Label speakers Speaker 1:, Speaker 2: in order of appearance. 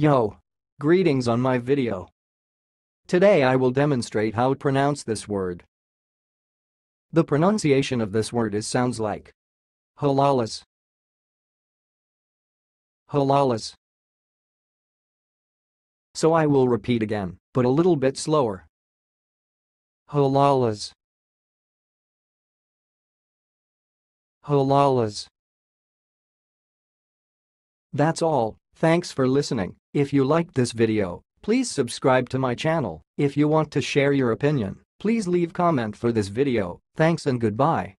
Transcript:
Speaker 1: Yo! Greetings on my video. Today I will demonstrate how to pronounce this word. The pronunciation of this word is sounds like halalas, halalas. So I will repeat again, but a little bit slower. Halalas, halalas. That's all, thanks for listening. If you liked this video, please subscribe to my channel. If you want to share your opinion, please leave comment for this video. Thanks and goodbye.